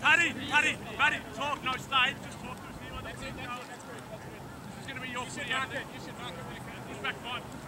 Paddy, Paddy, Paddy, talk, no stay. Just talk to us. That's it, that's it. This is going to be your you should mark it. You should mark it. Push back push back five.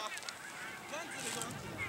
Ganz elegant.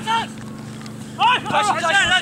Thôi, 站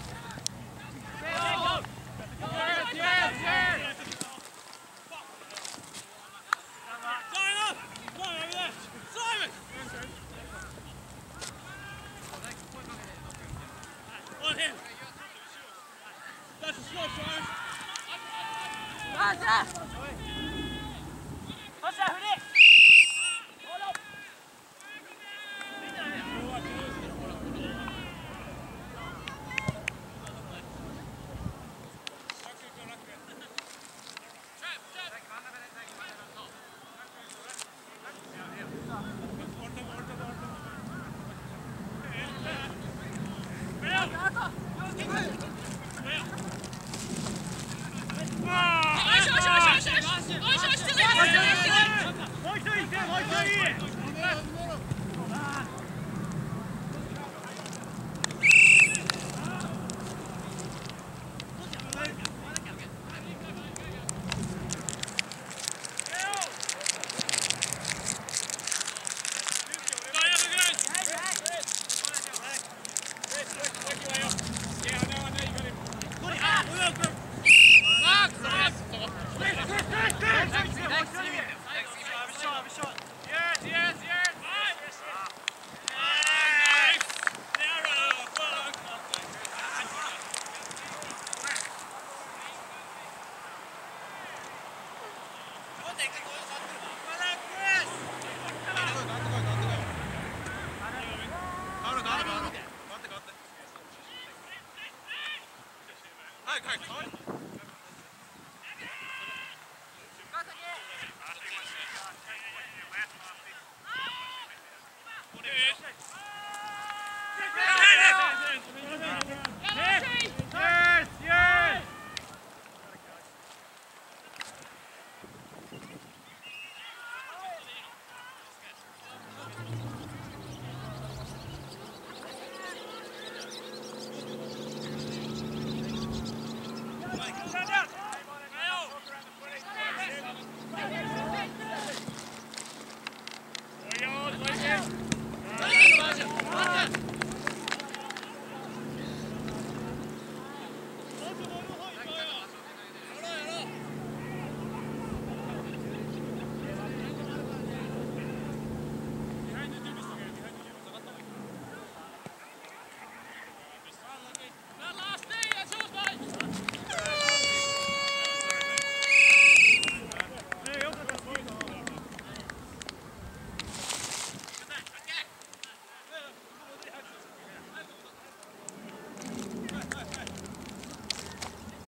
はい、はい、